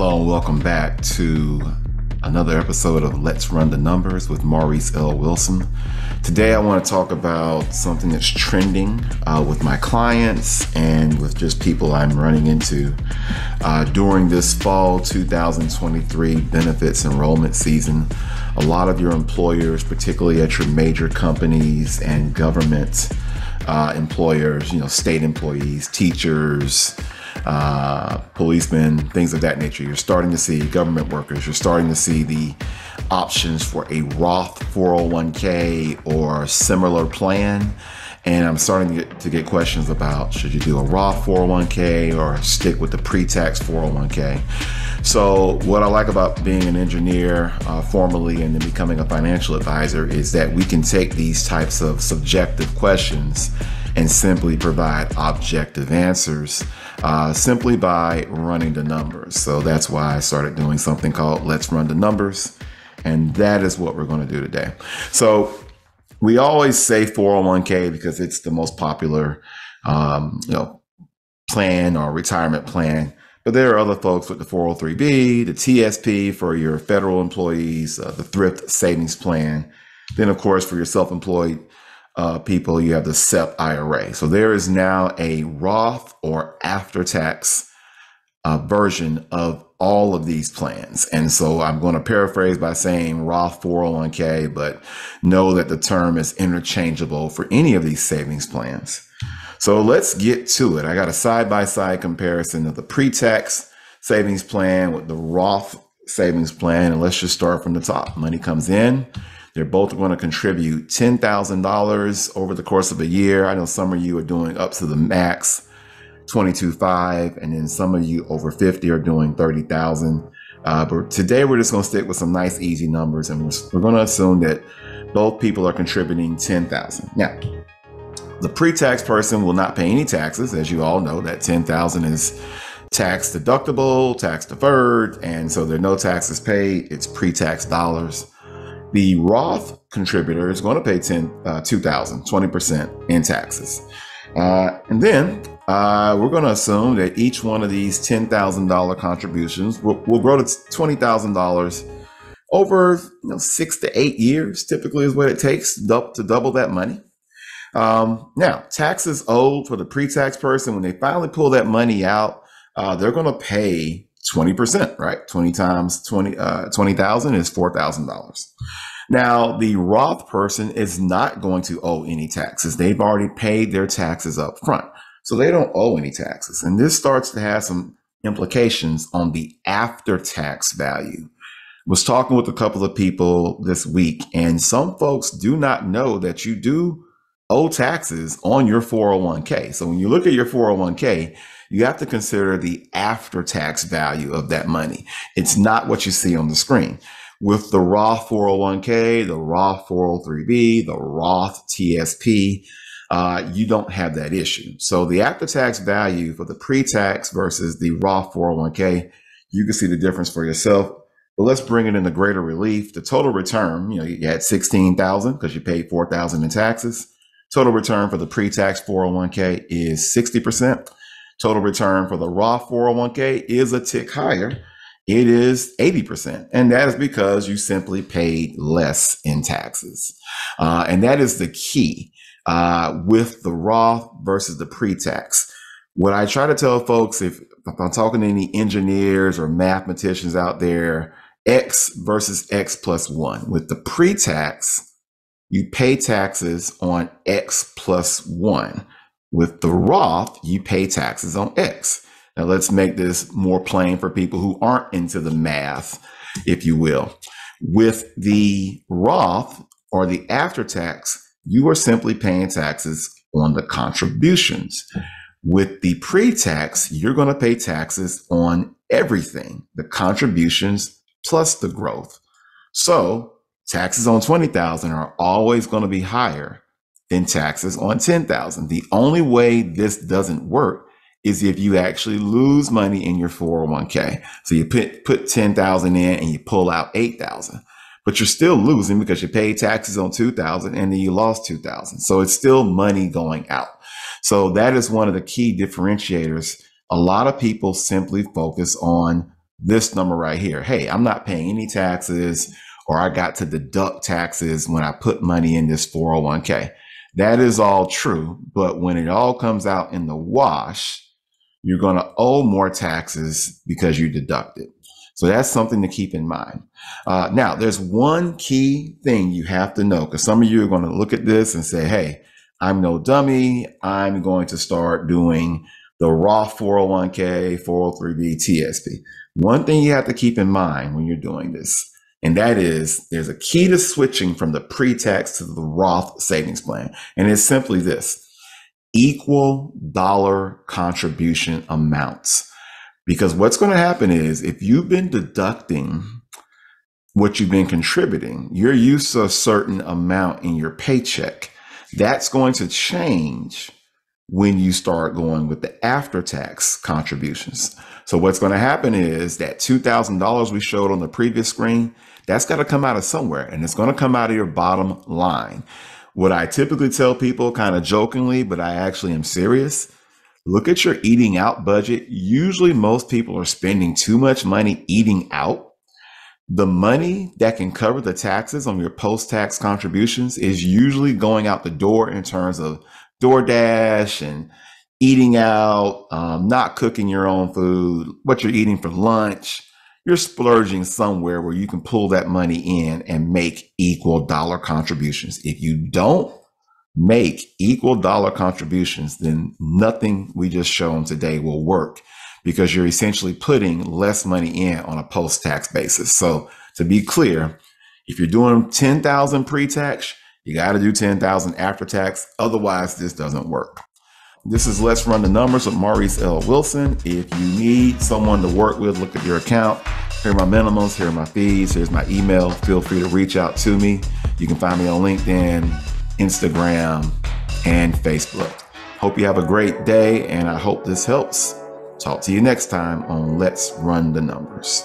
Hello and welcome back to another episode of Let's Run the Numbers with Maurice L. Wilson. Today, I want to talk about something that's trending uh, with my clients and with just people I'm running into uh, during this fall 2023 benefits enrollment season. A lot of your employers, particularly at your major companies and government uh, employers, you know, state employees, teachers, uh, policemen, things of that nature. You're starting to see government workers, you're starting to see the options for a Roth 401k or similar plan. And I'm starting to get, to get questions about should you do a Roth 401k or stick with the pre tax 401k? So, what I like about being an engineer uh, formally and then becoming a financial advisor is that we can take these types of subjective questions and simply provide objective answers uh, simply by running the numbers. So that's why I started doing something called Let's Run the Numbers. And that is what we're going to do today. So we always say 401k because it's the most popular, um, you know, plan or retirement plan. But there are other folks with the 403b, the TSP for your federal employees, uh, the thrift savings plan. Then, of course, for your self-employed uh, people, you have the SEP IRA. So there is now a Roth or after tax uh, version of all of these plans. And so I'm going to paraphrase by saying Roth 401k, but know that the term is interchangeable for any of these savings plans. So let's get to it. I got a side by side comparison of the pre tax savings plan with the Roth savings plan. And let's just start from the top. Money comes in. They're both going to contribute $10,000 over the course of a year. I know some of you are doing up to the max, 22.5, and then some of you over 50 are doing 30,000. Uh, but today we're just going to stick with some nice, easy numbers, and we're, we're going to assume that both people are contributing 10,000. Now, the pre-tax person will not pay any taxes, as you all know. That 10,000 is tax deductible, tax deferred, and so there are no taxes paid. It's pre-tax dollars. The Roth contributor is going to pay 10, uh, 2000 20% in taxes. Uh, and then uh, we're going to assume that each one of these $10,000 contributions will, will grow to $20,000 over you know, six to eight years, typically is what it takes to double that money. Um, now, taxes owed for the pre tax person, when they finally pull that money out, uh, they're going to pay 20%, right? 20 times 20, uh, 20,000 is $4,000. Now, the Roth person is not going to owe any taxes. They've already paid their taxes up front. So they don't owe any taxes. And this starts to have some implications on the after tax value. Was talking with a couple of people this week, and some folks do not know that you do owe taxes on your 401k. So when you look at your 401k, you have to consider the after tax value of that money. It's not what you see on the screen. With the Roth 401k, the Roth 403b, the Roth TSP, uh, you don't have that issue. So the after tax value for the pre tax versus the Roth 401k, you can see the difference for yourself. But let's bring it into greater relief. The total return, you know, you had 16,000 because you paid 4,000 in taxes. Total return for the pre-tax 401k is 60%. Total return for the Roth 401k is a tick higher. It is 80%. And that is because you simply paid less in taxes. Uh, and that is the key uh, with the Roth versus the pre tax. What I try to tell folks, if, if I'm talking to any engineers or mathematicians out there, X versus X plus one. With the pre tax, you pay taxes on X plus one. With the Roth, you pay taxes on X. Now let's make this more plain for people who aren't into the math, if you will. With the Roth or the after tax, you are simply paying taxes on the contributions. With the pre tax, you're going to pay taxes on everything, the contributions plus the growth. So taxes on 20,000 are always going to be higher than taxes on 10,000. The only way this doesn't work is if you actually lose money in your 401k. So you put put 10,000 in and you pull out 8,000. But you're still losing because you paid taxes on 2,000 and then you lost 2,000. So it's still money going out. So that is one of the key differentiators. A lot of people simply focus on this number right here. Hey, I'm not paying any taxes or I got to deduct taxes when I put money in this 401k. That is all true. But when it all comes out in the wash, you're going to owe more taxes because you deducted. So that's something to keep in mind. Uh, now, there's one key thing you have to know because some of you are going to look at this and say, hey, I'm no dummy. I'm going to start doing the Roth 401k, 403b, TSP. One thing you have to keep in mind when you're doing this, and that is there's a key to switching from the pre tax to the Roth savings plan. And it's simply this equal dollar contribution amounts. Because what's going to happen is if you've been deducting what you've been contributing, you're used to a certain amount in your paycheck. That's going to change when you start going with the after tax contributions. So what's going to happen is that $2,000 we showed on the previous screen, that's got to come out of somewhere and it's going to come out of your bottom line. What I typically tell people kind of jokingly, but I actually am serious, Look at your eating out budget. Usually, most people are spending too much money eating out. The money that can cover the taxes on your post tax contributions is usually going out the door in terms of DoorDash and eating out, um, not cooking your own food, what you're eating for lunch. You're splurging somewhere where you can pull that money in and make equal dollar contributions. If you don't, make equal dollar contributions, then nothing we just shown today will work because you're essentially putting less money in on a post tax basis. So to be clear, if you're doing 10,000 pre-tax, you got to do 10,000 after tax. Otherwise, this doesn't work. This is Let's Run the Numbers with Maurice L. Wilson. If you need someone to work with, look at your account. Here are my minimums, here are my fees, here's my email. Feel free to reach out to me. You can find me on LinkedIn, Instagram, and Facebook. Hope you have a great day, and I hope this helps. Talk to you next time on Let's Run the Numbers.